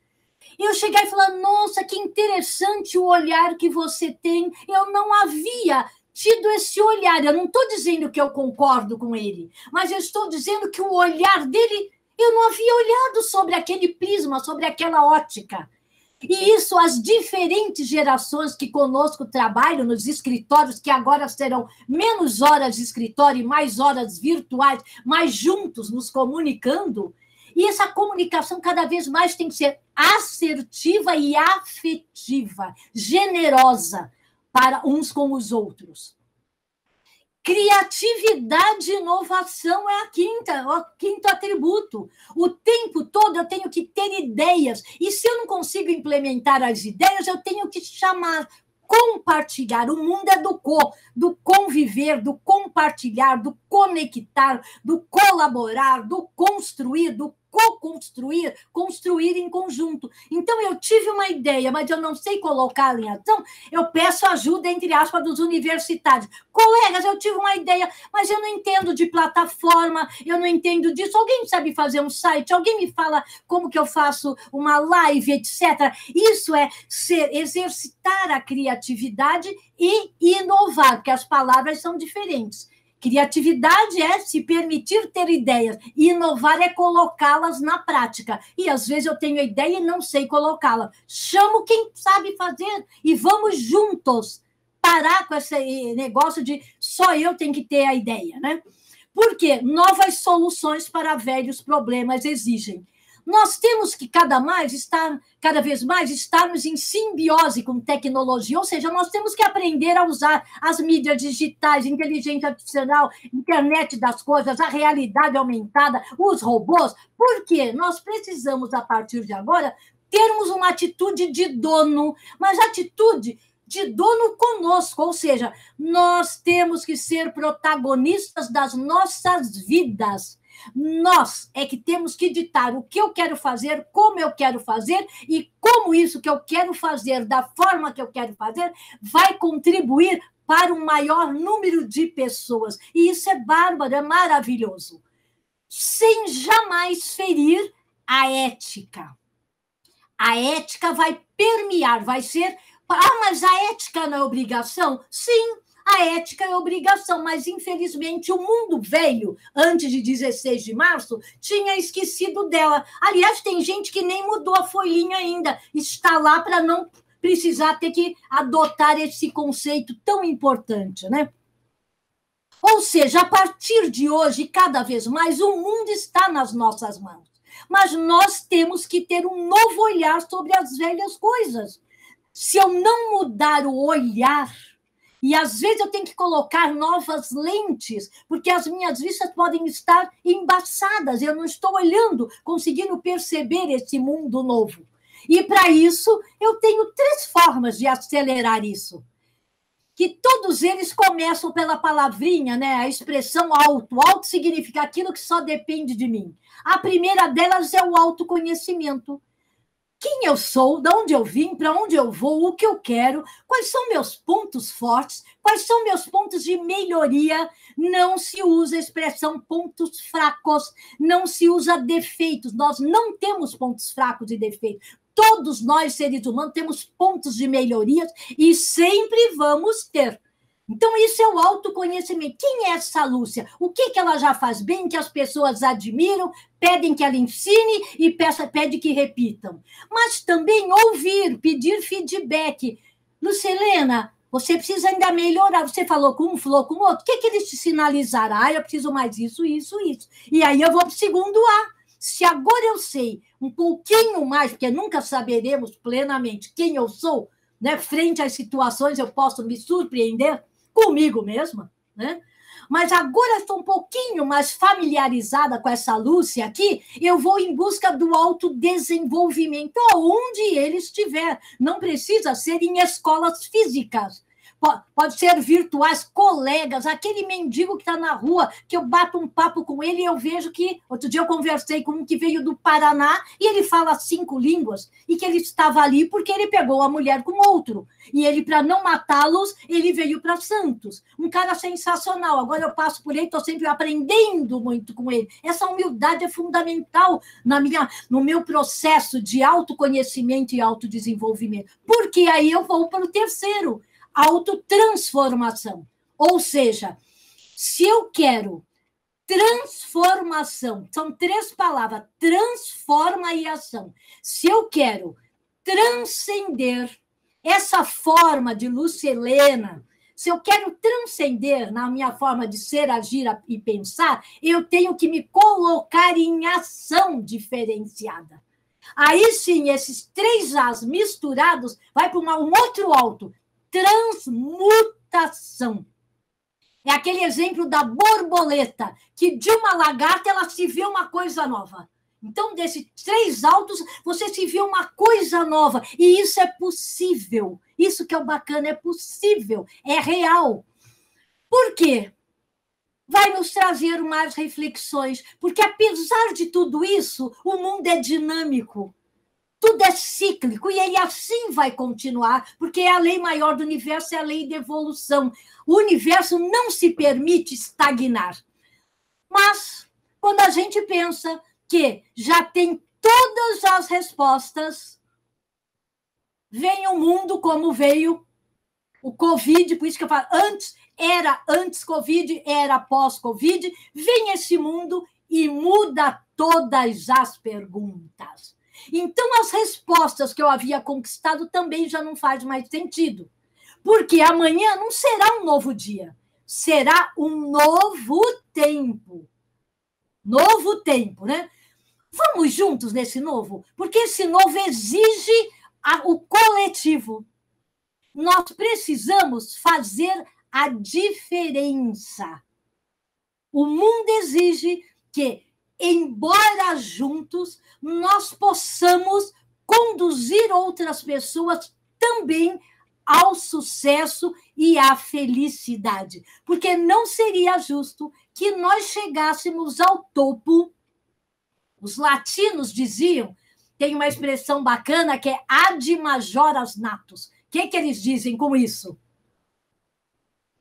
Eu chegar e falar: nossa, que interessante o olhar que você tem. Eu não havia tido esse olhar. Eu não estou dizendo que eu concordo com ele, mas eu estou dizendo que o olhar dele eu não havia olhado sobre aquele prisma, sobre aquela ótica. E isso as diferentes gerações que conosco trabalham nos escritórios, que agora serão menos horas de escritório e mais horas virtuais, mais juntos nos comunicando. E essa comunicação cada vez mais tem que ser assertiva e afetiva, generosa para uns com os outros. Criatividade e inovação é a quinta, o quinto atributo. O tempo todo eu tenho que ter ideias. E se eu não consigo implementar as ideias, eu tenho que chamar, compartilhar. O mundo é do co, do conviver, do compartilhar, do conectar, do colaborar, do construir, do co-construir, construir em conjunto. Então, eu tive uma ideia, mas eu não sei colocá-la em ação, eu peço ajuda, entre aspas, dos universitários. Colegas, eu tive uma ideia, mas eu não entendo de plataforma, eu não entendo disso. Alguém sabe fazer um site? Alguém me fala como que eu faço uma live, etc. Isso é ser, exercitar a criatividade e inovar, porque as palavras são diferentes. Criatividade é se permitir ter ideias, inovar é colocá-las na prática. E às vezes eu tenho ideia e não sei colocá-la. Chamo quem sabe fazer e vamos juntos parar com esse negócio de só eu tenho que ter a ideia, né? Porque novas soluções para velhos problemas exigem nós temos que cada mais estar, cada vez mais estarmos em simbiose com tecnologia, ou seja, nós temos que aprender a usar as mídias digitais, inteligência artificial, internet das coisas, a realidade aumentada, os robôs, porque nós precisamos a partir de agora termos uma atitude de dono, mas atitude de dono conosco, ou seja, nós temos que ser protagonistas das nossas vidas. Nós é que temos que ditar o que eu quero fazer, como eu quero fazer e como isso que eu quero fazer, da forma que eu quero fazer, vai contribuir para um maior número de pessoas. E isso é bárbaro, é maravilhoso. Sem jamais ferir a ética. A ética vai permear, vai ser. Ah, mas a ética não é obrigação? Sim, a ética é obrigação, mas infelizmente o mundo velho, antes de 16 de março, tinha esquecido dela. Aliás, tem gente que nem mudou a folhinha ainda, está lá para não precisar ter que adotar esse conceito tão importante, né? Ou seja, a partir de hoje, cada vez mais, o mundo está nas nossas mãos. Mas nós temos que ter um novo olhar sobre as velhas coisas. Se eu não mudar o olhar, e às vezes eu tenho que colocar novas lentes, porque as minhas vistas podem estar embaçadas, eu não estou olhando, conseguindo perceber esse mundo novo. E para isso, eu tenho três formas de acelerar isso. Que todos eles começam pela palavrinha, né? A expressão alto. Alto significa aquilo que só depende de mim. A primeira delas é o autoconhecimento quem eu sou, de onde eu vim, para onde eu vou, o que eu quero, quais são meus pontos fortes, quais são meus pontos de melhoria. Não se usa a expressão pontos fracos, não se usa defeitos. Nós não temos pontos fracos e defeitos. Todos nós, seres humanos, temos pontos de melhorias e sempre vamos ter. Então, isso é o autoconhecimento. Quem é essa Lúcia? O que, que ela já faz bem, que as pessoas admiram, pedem que ela ensine e peça, pede que repitam. Mas também ouvir, pedir feedback. Lucelena, você precisa ainda melhorar. Você falou com um, falou com outro. O que, que eles te sinalizaram? Ah, eu preciso mais isso, isso, isso. E aí eu vou para o segundo A. Se agora eu sei um pouquinho mais, porque nunca saberemos plenamente quem eu sou, né? frente às situações, eu posso me surpreender comigo mesma, né? Mas agora estou um pouquinho mais familiarizada com essa Lúcia aqui, eu vou em busca do autodesenvolvimento, aonde ele estiver. Não precisa ser em escolas físicas pode ser virtuais, colegas, aquele mendigo que está na rua, que eu bato um papo com ele e eu vejo que. Outro dia eu conversei com um que veio do Paraná e ele fala cinco línguas e que ele estava ali porque ele pegou a mulher com outro. E ele, para não matá-los, ele veio para Santos. Um cara sensacional. Agora eu passo por ele, estou sempre aprendendo muito com ele. Essa humildade é fundamental na minha, no meu processo de autoconhecimento e autodesenvolvimento. Porque aí eu vou para o terceiro autotransformação. Ou seja, se eu quero transformação, são três palavras: transforma e ação. Se eu quero transcender essa forma de Lúcia Helena, se eu quero transcender na minha forma de ser, agir e pensar, eu tenho que me colocar em ação diferenciada. Aí sim, esses três As misturados vai para um outro alto. Transmutação. É aquele exemplo da borboleta, que de uma lagarta ela se vê uma coisa nova. Então, desses três altos, você se vê uma coisa nova. E isso é possível. Isso que é o bacana, é possível, é real. Por quê? Vai nos trazer mais reflexões, porque apesar de tudo isso, o mundo é dinâmico. Tudo é cíclico e ele assim vai continuar, porque é a lei maior do universo, é a lei de evolução. O universo não se permite estagnar. Mas, quando a gente pensa que já tem todas as respostas, vem o mundo como veio o Covid, por isso que eu falo, antes era antes Covid, era pós-Covid, vem esse mundo e muda todas as perguntas. Então, as respostas que eu havia conquistado também já não faz mais sentido. Porque amanhã não será um novo dia, será um novo tempo. Novo tempo, né? Vamos juntos nesse novo, porque esse novo exige a, o coletivo. Nós precisamos fazer a diferença. O mundo exige que, embora juntos, nós possamos conduzir outras pessoas também ao sucesso e à felicidade. Porque não seria justo que nós chegássemos ao topo os latinos diziam, tem uma expressão bacana que é ad majoras natus. O que, que eles dizem com isso?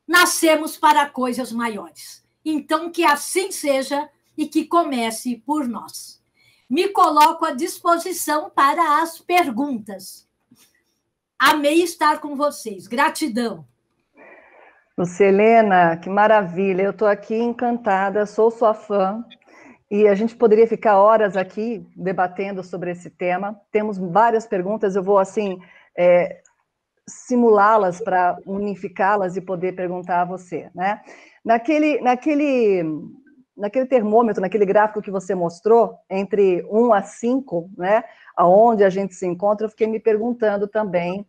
Nascemos para coisas maiores. Então, que assim seja e que comece por nós. Me coloco à disposição para as perguntas. Amei estar com vocês. Gratidão. Lucelena, que maravilha. Eu estou aqui encantada, sou sua fã. E a gente poderia ficar horas aqui debatendo sobre esse tema. Temos várias perguntas, eu vou assim é, simulá-las para unificá-las e poder perguntar a você, né? Naquele, naquele, naquele termômetro, naquele gráfico que você mostrou, entre 1 a 5, né, aonde a gente se encontra, eu fiquei me perguntando também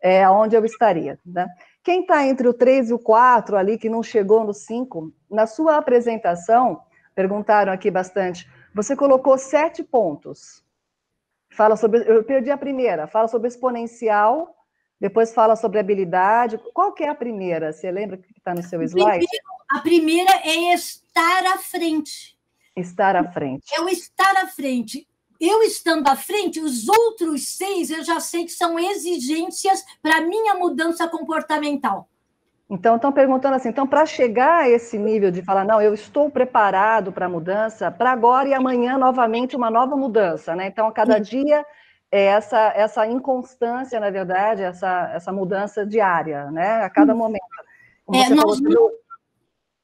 é, aonde eu estaria, né? Quem está entre o 3 e o 4 ali, que não chegou no 5, na sua apresentação, perguntaram aqui bastante. Você colocou sete pontos. Fala sobre. Eu perdi a primeira. Fala sobre exponencial. Depois fala sobre habilidade. Qual que é a primeira? Você lembra que está no seu slide? A primeira é estar à frente. Estar à frente. É o estar à frente. Eu estando à frente, os outros seis eu já sei que são exigências para minha mudança comportamental. Então, estão perguntando assim, então, para chegar a esse nível de falar, não, eu estou preparado para a mudança, para agora e amanhã, novamente, uma nova mudança, né? Então, a cada dia, é essa, essa inconstância, na verdade, essa, essa mudança diária, né? A cada momento. É, nós falou,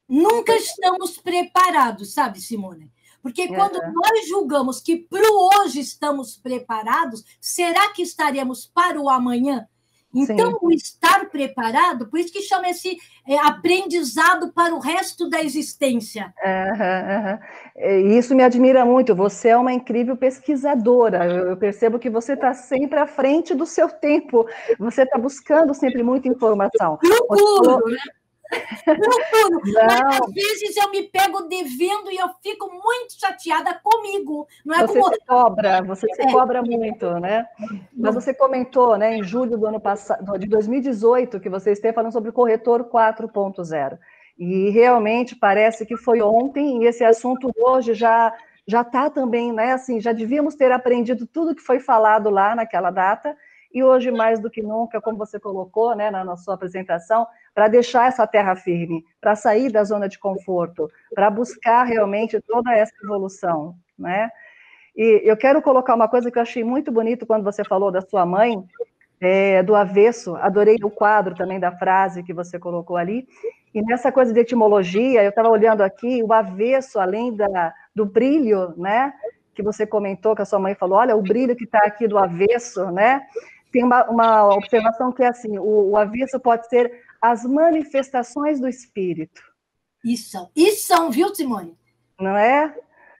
nunca estamos preparados, sabe, Simone? Porque quando é. nós julgamos que para o hoje estamos preparados, será que estaremos para o amanhã? Então, Sim. o estar preparado, por isso que chama esse é, aprendizado para o resto da existência. Uhum, uhum. Isso me admira muito. Você é uma incrível pesquisadora. Eu percebo que você está sempre à frente do seu tempo. Você está buscando sempre muita informação. Procuro, né? Procuro. Mas às vezes eu me pego devendo e eu fico muito chateada comigo. Não é você como... se cobra, você se é. cobra muito, né? Mas você comentou, né, em julho do ano passado, de 2018, que você esteve falando sobre o corretor 4.0. E realmente parece que foi ontem, e esse assunto hoje já já está também, né? Assim, já devíamos ter aprendido tudo que foi falado lá naquela data, e hoje, mais do que nunca, como você colocou né, na, sua apresentação, para deixar essa terra firme, para sair da zona de conforto, para buscar realmente toda essa evolução, né? E eu quero colocar uma coisa que eu achei muito bonito quando você falou da sua mãe, é, do avesso, adorei o quadro também da frase que você colocou ali, e nessa coisa de etimologia, eu estava olhando aqui, o avesso, além da, do brilho, né, que você comentou, que a sua mãe falou, olha, o brilho que está aqui do avesso, né? Tem uma, uma observação que é assim, o, o avesso pode ser as manifestações do espírito. Isso, isso são, viu, Simone? Não é?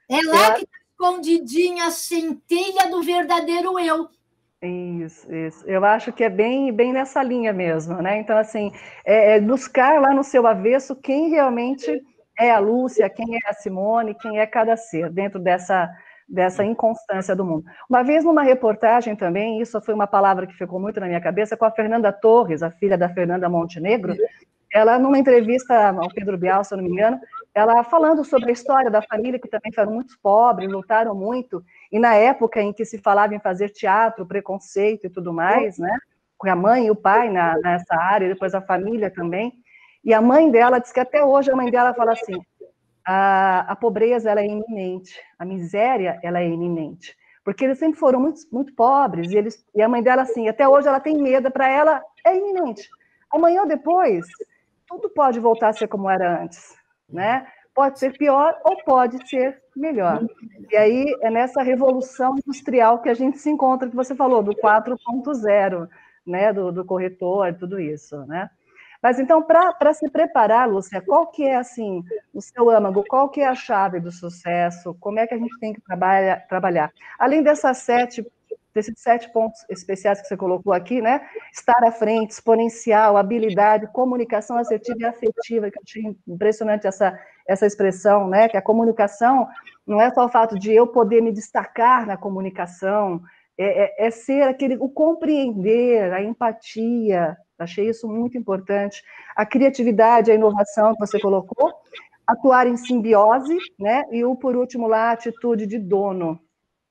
É lá é... que está escondidinha a centelha do verdadeiro eu. Isso, isso. Eu acho que é bem, bem nessa linha mesmo, né? Então, assim, é, é buscar lá no seu avesso quem realmente é a Lúcia, quem é a Simone, quem é cada ser dentro dessa, dessa inconstância do mundo. Uma vez numa reportagem também, isso foi uma palavra que ficou muito na minha cabeça, com a Fernanda Torres, a filha da Fernanda Montenegro, ela numa entrevista ao Pedro Bial, se eu não me engano, ela falando sobre a história da família, que também foram muito pobres, lutaram muito, e na época em que se falava em fazer teatro, preconceito e tudo mais, né? Com a mãe e o pai na, nessa área, depois a família também. E a mãe dela diz que até hoje a mãe dela fala assim: a, a pobreza ela é iminente, a miséria ela é iminente. Porque eles sempre foram muito, muito pobres, e, eles, e a mãe dela, assim, até hoje ela tem medo, para ela é iminente. Amanhã ou depois, tudo pode voltar a ser como era antes né? Pode ser pior ou pode ser melhor. E aí é nessa revolução industrial que a gente se encontra, que você falou, do 4.0, né? Do, do corretor, tudo isso, né? Mas então, para se preparar, Lúcia, qual que é, assim, o seu âmago, qual que é a chave do sucesso? Como é que a gente tem que trabalha, trabalhar? Além dessas sete desses sete pontos especiais que você colocou aqui, né? Estar à frente, exponencial, habilidade, comunicação assertiva e afetiva, que eu achei impressionante essa, essa expressão, né? Que a comunicação não é só o fato de eu poder me destacar na comunicação, é, é, é ser aquele, o compreender, a empatia, achei isso muito importante, a criatividade, a inovação que você colocou, atuar em simbiose, né? E o, por último, lá, a atitude de dono,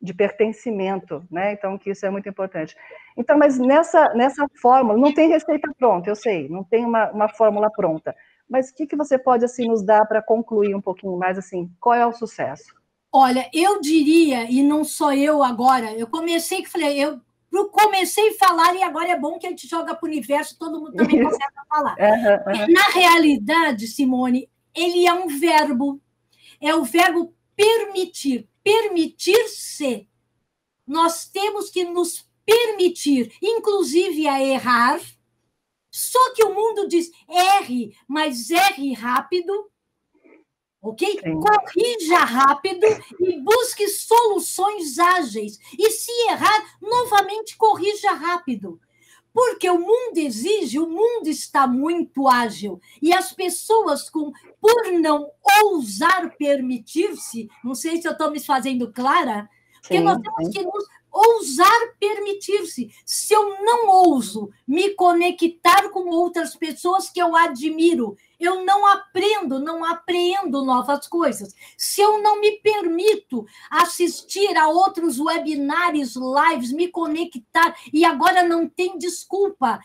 de pertencimento, né? Então, que isso é muito importante. Então, mas nessa, nessa fórmula, não tem receita pronta, eu sei, não tem uma, uma fórmula pronta. Mas o que, que você pode, assim, nos dar para concluir um pouquinho mais, assim, qual é o sucesso? Olha, eu diria, e não sou eu agora, eu comecei que falei, eu comecei a falar e agora é bom que a gente joga para o universo, todo mundo também começa a falar. [LAUGHS] Uhum, uhum. Na realidade, Simone, ele é um verbo, é o verbo permitir permitir-se. Nós temos que nos permitir, inclusive a errar. Só que o mundo diz erre, mas erre rápido, ok? Sim. Corrija rápido e busque soluções ágeis. E se errar, novamente corrija rápido. Porque o mundo exige, o mundo está muito ágil. E as pessoas, com, por não ousar permitir-se, não sei se eu estou me fazendo clara, porque sim, nós temos sim. que nos ousar permitir-se. Se eu não ouso me conectar com outras pessoas que eu admiro, eu não aprendo, não apreendo novas coisas. Se eu não me permito assistir a outros webinários, lives, me conectar, e agora não tem desculpa.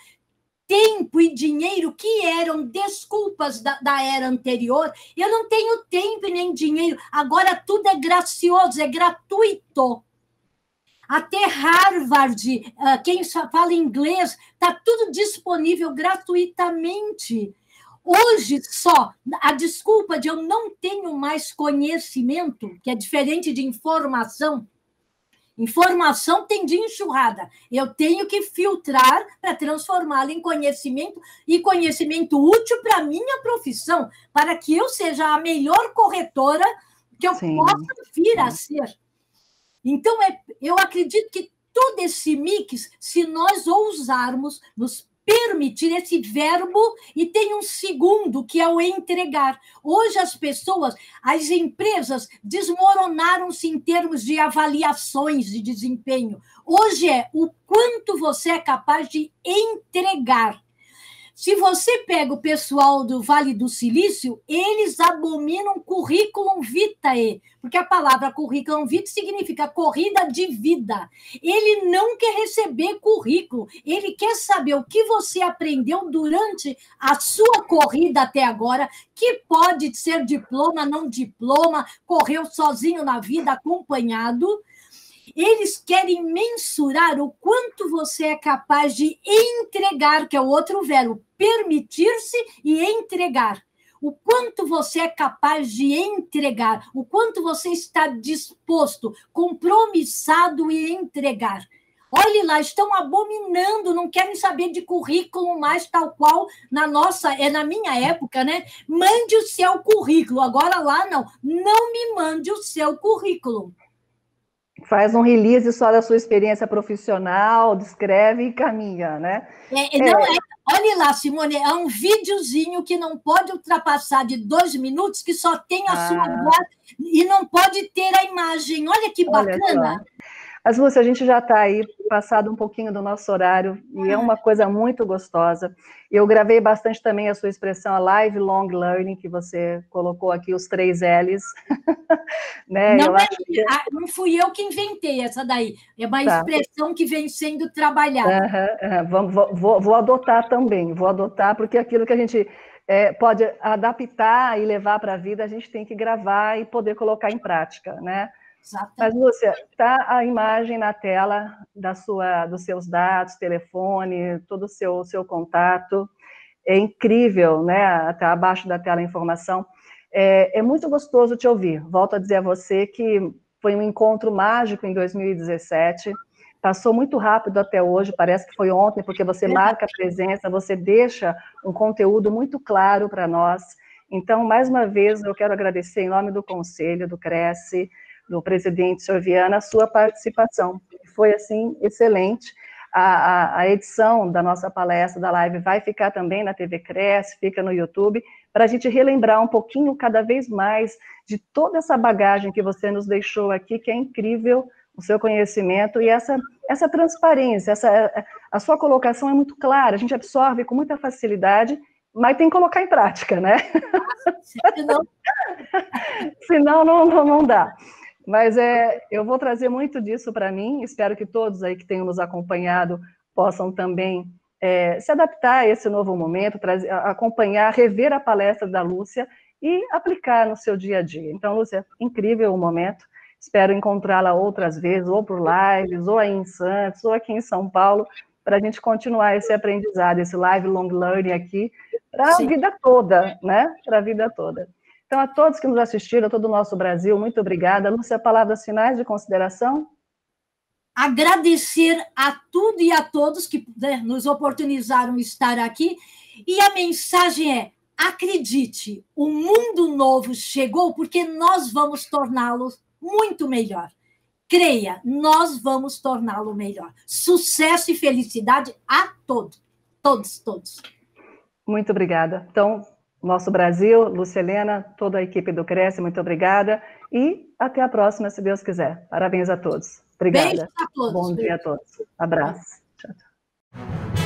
Tempo e dinheiro que eram desculpas da, da era anterior, eu não tenho tempo nem dinheiro. Agora tudo é gracioso, é gratuito. Até Harvard, ah, quem fala inglês, está tudo disponível gratuitamente. Hoje só, a desculpa de eu não tenho mais conhecimento, que é diferente de informação. Informação tem de enxurrada. Eu tenho que filtrar para transformá-la em conhecimento e conhecimento útil para a minha profissão, para que eu seja a melhor corretora que eu Sim. possa vir a ser. Então, é, eu acredito que todo esse mix, se nós ousarmos nos permitir esse verbo e tem um segundo que é o entregar. Hoje as pessoas, as empresas desmoronaram-se em termos de avaliações de desempenho. Hoje é o quanto você é capaz de entregar. Se você pega o pessoal do Vale do Silício, eles abominam currículo vitae, porque a palavra currículo vitae significa corrida de vida. Ele não quer receber currículo, ele quer saber o que você aprendeu durante a sua corrida até agora, que pode ser diploma, não diploma, correu sozinho na vida, acompanhado eles querem mensurar o quanto você é capaz de entregar, que é o outro verbo, permitir-se e entregar. o quanto você é capaz de entregar, o quanto você está disposto, compromissado em entregar. Olhe lá, estão abominando, não querem saber de currículo mais tal qual na nossa, é na minha época, né? Mande o seu currículo. Agora lá não, não me mande o seu currículo. Faz um release só da sua experiência profissional, descreve e caminha, né? É, não é. é. Olhe lá, Simone, é um videozinho que não pode ultrapassar de dois minutos, que só tem a ah. sua voz e não pode ter a imagem. Olha que bacana. Olha mas, Lúcia, a gente já está aí passado um pouquinho do nosso horário e é uma coisa muito gostosa. Eu gravei bastante também a sua expressão, a Live Long Learning, que você colocou aqui, os três L's. [LAUGHS] né? não, é, que... não fui eu que inventei essa daí, é uma tá. expressão que vem sendo trabalhada. Uhum, uhum. Vou, vou, vou adotar também, vou adotar, porque aquilo que a gente é, pode adaptar e levar para a vida, a gente tem que gravar e poder colocar em prática, né? Exatamente. Mas, Lúcia, está a imagem na tela da sua, dos seus dados, telefone, todo o seu, seu contato. É incrível, né? Está abaixo da tela a informação. É, é muito gostoso te ouvir. Volto a dizer a você que foi um encontro mágico em 2017. Passou muito rápido até hoje, parece que foi ontem, porque você marca a presença, você deixa um conteúdo muito claro para nós. Então, mais uma vez, eu quero agradecer em nome do Conselho, do Cresce, do presidente Sorviana a sua participação. Foi, assim, excelente. A, a, a, edição da nossa palestra, da live, vai ficar também na TV Cresce, fica no YouTube, para a gente relembrar um pouquinho, cada vez mais, de toda essa bagagem que você nos deixou aqui, que é incrível, o seu conhecimento e essa, essa transparência, essa, a sua colocação é muito clara, a gente absorve com muita facilidade, mas tem que colocar em prática, né? Senão, [LAUGHS] Senão não, não, não dá. Mas é, eu vou trazer muito disso para mim, espero que todos aí que tenham nos acompanhado possam também é, se adaptar a esse novo momento, trazer, acompanhar, rever a palestra da Lúcia e aplicar no seu dia a dia. Então, Lúcia, incrível o momento, espero encontrá-la outras vezes, ou por lives, ou aí em Santos, ou aqui em São Paulo, para a gente continuar esse aprendizado, esse live long learning aqui, para a vida toda, né? Para a vida toda. Então, a todos que nos assistiram, a todo o nosso Brasil, muito obrigada. Lúcia, palavras finais de consideração? Agradecer a tudo e a todos que né, nos oportunizaram estar aqui. E a mensagem é: acredite, o mundo novo chegou porque nós vamos torná-lo muito melhor. Creia, nós vamos torná-lo melhor. Sucesso e felicidade a todos, todos, todos. Muito obrigada. Então, nosso Brasil, Lúcia Helena, toda a equipe do Cresce, muito obrigada. E até a próxima, se Deus quiser. Parabéns a todos. Obrigada. Beijo a todos. Bom dia a todos. Abraço. Tchau, tchau.